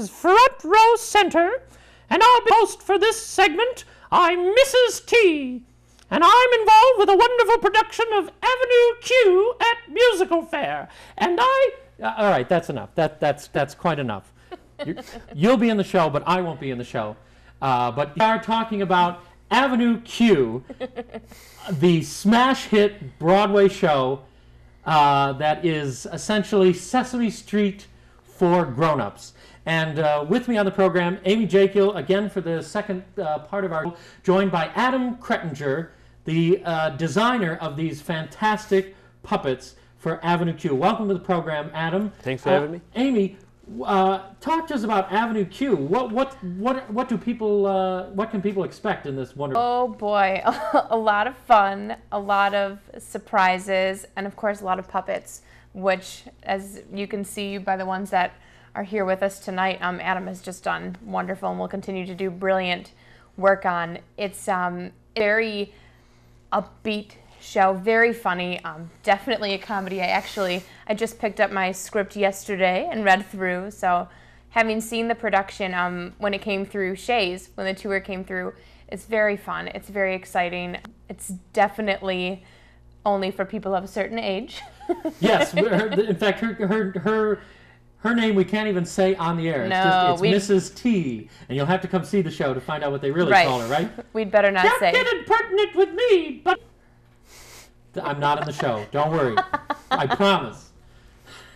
is Front Row Center, and I'll host for this segment. I'm Mrs. T, and I'm involved with a wonderful production of Avenue Q at MusicalFare. And I. Uh, all right, that's enough. That, that's, that's quite enough. You- You'll be in the show, but I won't be in the show. Uh, but we are talking about Avenue Q, the smash hit Broadway show uh, that is essentially Sesame Street for grown-ups. And uh, with me on the program, Amy Jekyll, again for the second uh, part of our show, joined by Adam Kreutinger, the uh, designer of these fantastic puppets for Avenue Q. Welcome to the program, Adam. Thanks for Uh, having me. Amy, uh, talk to us about Avenue Q. What what what what do people uh, what can people expect in this wonderful? Oh boy, a lot of fun, a lot of surprises, and of course, a lot of puppets, which, as you can see by the ones that are here with us tonight, um, Adam has just done wonderful and will continue to do brilliant work on. It's um, very upbeat show, very funny, um, definitely a comedy. I actually, I just picked up my script yesterday and read through, so having seen the production um, when it came through Shea's, when the tour came through, it's very fun. It's very exciting. It's definitely only for people of a certain age. Yes, in fact, her, her her her name we can't even say on the air. It's No, just we- it's Mrs. T, and you'll have to come see the show to find out what they really Right. call her, right? We'd better not Don't say. get impertinent with me, but I'm not in the show. Don't worry, I promise.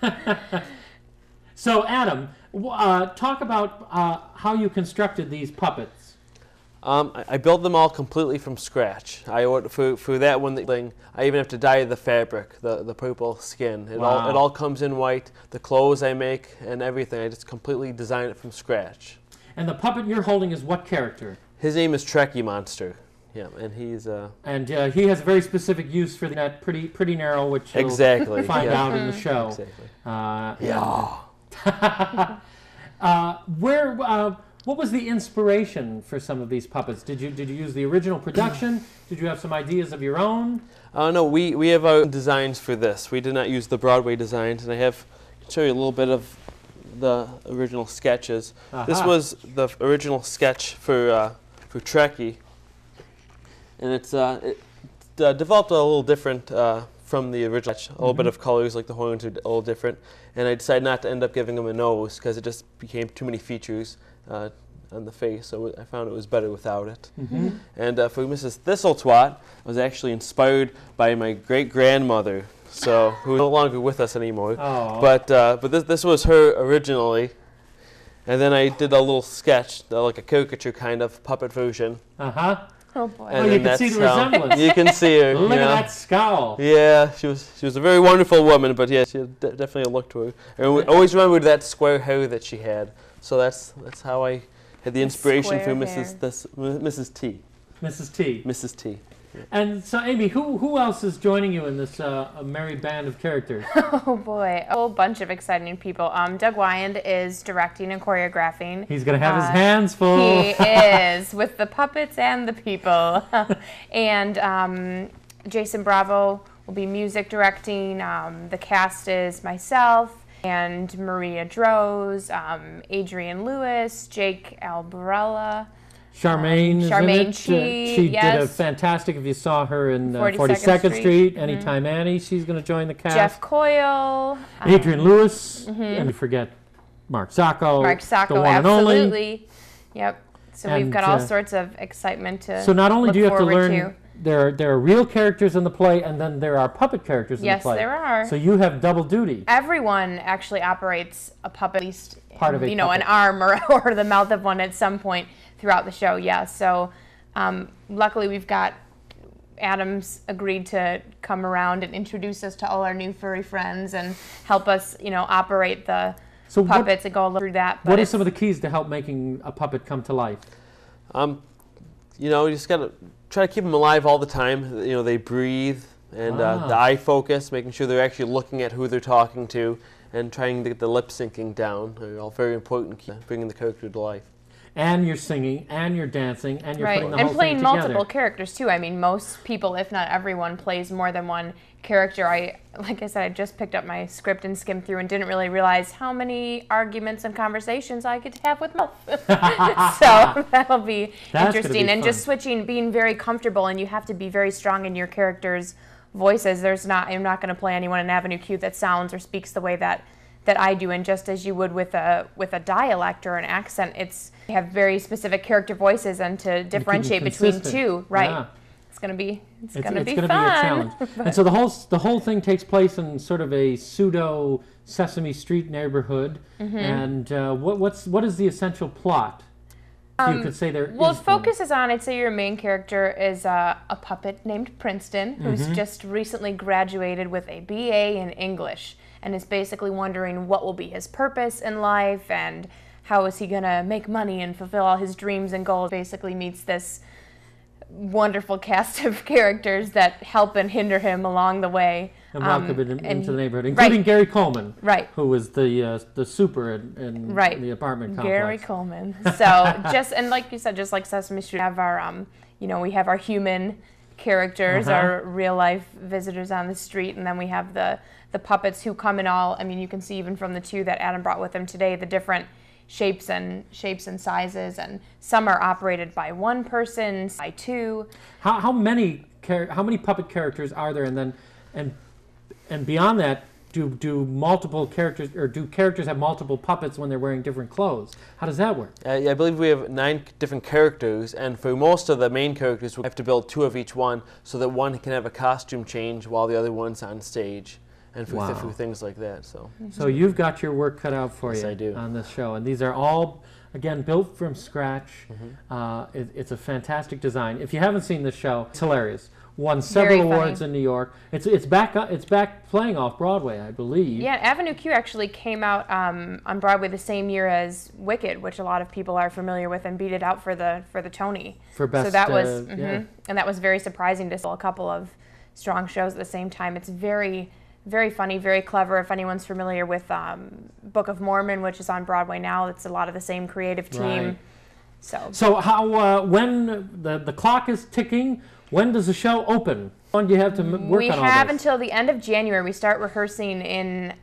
so, Adam, uh, talk about uh, how you constructed these puppets. Um, I, I built them all completely from scratch. I ordered for, for that one thing. I even have to dye the fabric, the, the purple skin. It all it all comes in white. The clothes I make and everything. I just completely design it from scratch. And the puppet you're holding is what character? His name is Trekkie Monster. Yeah, and he's uh, And uh, he has a very specific use for that pretty pretty narrow, which you'll exactly find yeah. out in the show. Exactly. Uh, Yeah. uh, where? What was the inspiration for some of these puppets? Did you did you use the original production? did you have some ideas of your own? Uh, no, we, we have our designs for this. We did not use the Broadway designs, and I have I can show you a little bit of the original sketches. This was the original sketch for uh, for Trekkie, and it's uh, it uh, developed a little different uh, from the original. sketch. A little bit Mhm. of colors, like the horns are a little different, and I decided not to end up giving him a nose because it just became too many features uh, on the face. So I found it was better without it. Mm-hmm. And uh, for Mrs. Thistletwat, I was actually inspired by my great grandmother, so who's no longer with us anymore. Oh, But uh, but this this was her originally, and then I did a little sketch, like a caricature kind of puppet version. uh huh. Oh boy. And Oh, you then can see the how- resemblance. You can see her. Look you at that scowl. Yeah, she was she was a very wonderful woman, but yeah, she had de- definitely a look to her. And we always remembered that square hair that she had. So that's that's how I had the inspiration for Mrs. This, Mrs. T. Mrs. T. Mrs. T. And so, Amy, who who else is joining you in this uh, merry band of characters? Oh boy, a whole bunch of exciting people. Um, Doug Wyand is directing and choreographing. He's gonna have his Uh, hands full. He is with the puppets and the people. and um, Jason Bravo will be music directing. Um, the cast is myself and Maria Droz, um, Adrian Lewis, Jake Albarella. Charmaine, in Charmaine it. Uh, Chi, she did a fantastic. If you saw her in uh, 42nd 42nd Street, Street, Anytime Annie, she's going to join the cast. Jeff Coyle. um, Adrian Lewis, and we forget Mark Sacco, Mark the Sacco, and absolutely. Yep. So we've got all uh, sorts of excitement to So not only do you have to learn to. there are, there are real characters in the play, and then there are puppet characters in Yes, the play. Yes, there are. So you have double duty. everyone actually operates a puppet, at least Part of a you know, an arm or, or the mouth of one at some point throughout the show. Yeah. So um, luckily we've got Adams agreed to come around and introduce us to all our new furry friends and help us, you know, operate the So what, puppets and go through that. what are some of the keys to help making a puppet come to life? Um, you know, you just gotta try to keep them alive all the time. You know, they breathe and uh, the Ah. eye focus, making sure they're actually looking at who they're talking to, and trying to get the lip syncing down. Are all very important, key, bringing the character to life. And you're singing and you're dancing and you're right putting the and whole playing thing together. multiple characters too. I mean most people if not everyone plays more than one character. I like i said i just picked up my script and skimmed through and didn't really realize how many arguments and conversations i could have with myself. So that'll be That's interesting be and just switching being very comfortable and you have to be very strong in your characters voices. There's not i'm not going to play anyone in avenue q that sounds or speaks the way that that I do, and just as you would with a with a dialect or an accent, it's you have very specific character voices, and to differentiate between two, right? Yeah. It's gonna be it's, It's, gonna it's be gonna fun. be a challenge. and so the whole the whole thing takes place in sort of a pseudo Sesame Street neighborhood. Mm-hmm. And uh, what what's what is the essential plot? If you could say there Um, Well, is it focuses on, I'd say your main character is uh, a puppet named Princeton, who's Mm-hmm. just recently graduated with a BA in English and is basically wondering what will be his purpose in life and how is he going to make money and fulfill all his dreams and goals. Basically, meets this wonderful cast of characters that help and hinder him along the way. and Um, welcome and- into the neighborhood, right. including Gary Coleman, Right. who was the uh, the super in, in Right. the apartment complex. Gary. Coleman. So just and like you said, just like Sesame Street, we have our um, you know, we have our human characters, Uh-huh. our real life visitors on the street, and then we have the the puppets who come in all. I mean, you can see even from the two that Adam brought with him today, the different shapes and shapes and sizes, and some are operated by one person, by two. How, how many how many puppet characters are there, and then and and beyond that, do do multiple characters or do characters have multiple puppets when they're wearing different clothes? How does that work? Uh, yeah, I believe we have nine different characters, and for most of the main characters, we have to build two of each one so that one can have a costume change while the other one's on stage, and for, Wow. for things like that. So So you've got your work cut out for Yes, you I do. on this show, and these are all again built from scratch. Mm-hmm. Uh, it, it's a fantastic design. If you haven't seen this show, it's hilarious. Won several awards in New York. It's it's back it's back playing off Broadway, I believe. Yeah, Avenue Q actually came out um, on Broadway the same year as Wicked, which a lot of people are familiar with, and beat it out for the for the Tony. For best, so that was, uh, mhm. yeah. and that was very surprising to see a couple of strong shows at the same time. It's very, very funny, very clever. If anyone's familiar with um, Book of Mormon, which is on Broadway now, it's a lot of the same creative team. Right. So So how uh, when the the clock is ticking? When does the show open? When do you have to work we on all have until the end of January. We start rehearsing in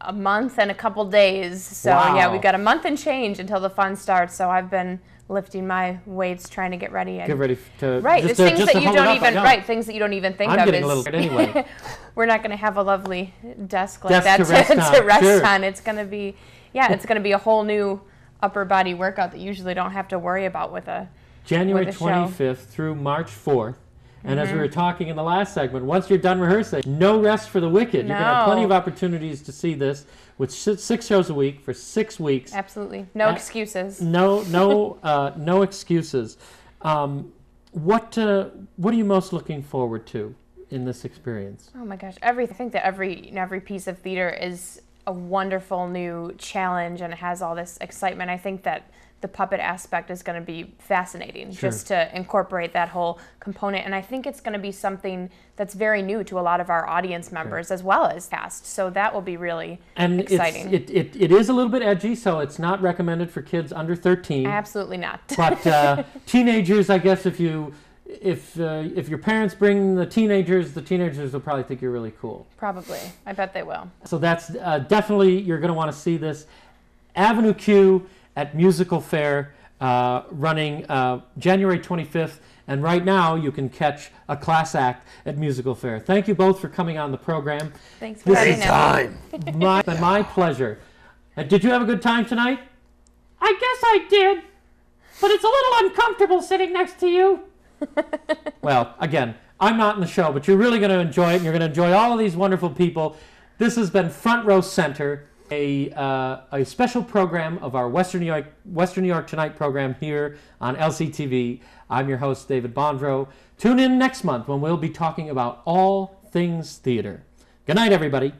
a month and a couple days. So yeah, we've got a month and change until the fun starts. So I've been lifting my weights trying to get ready. And Get ready to Right, just there's to, things that you don't even right, things that you don't even think I'm of. getting is, a little anyway. we're not going to have a lovely desk like Desk that to to, rest to on, rest sure. on. It's going to be, yeah, it's going to be a whole new upper body workout that you usually don't have to worry about with a. January with show. Mm-hmm. 25th through March 4th. And as we were talking in the last segment, once you're done rehearsing, no rest for the wicked. You're going to have plenty of opportunities to see this with six shows a week for six weeks. Absolutely, no excuses. No, no, uh, no excuses. Um, what uh, What are you most looking forward to in this experience? Oh my gosh, every I think that every every piece of theater is a wonderful new challenge and it has all this excitement. I think that the puppet aspect is going to be fascinating Sure. just to incorporate that whole component and I think it's going to be something that's very new to a lot of our audience members as well as cast. So that will be really And exciting. It, it, it is a little bit edgy, so it's not recommended for kids under 13. Absolutely not. but uh, teenagers, I guess, if you if uh, if your parents bring the teenagers, the teenagers will probably think you're really cool. Probably. I bet they will. So that's uh, definitely you're going to want to see this. Avenue Q at MusicalFare, uh, running uh, January 25th, and right now you can catch a class act at MusicalFare. Thank you both for coming on the program. Thanks for This having is us. time. My my pleasure. Uh, did you have a good time tonight? I guess I did, but it's a little uncomfortable sitting next to you. Well, again, I'm not in the show, but you're really going to enjoy it, and you're going to enjoy all of these wonderful people. This has been Front Row Center, a, uh, a special program of our Western New York Western New York Tonight program here on LCTV. I'm your host, David Bondro. Tune in next month when we'll be talking about all things theater. Good night, everybody.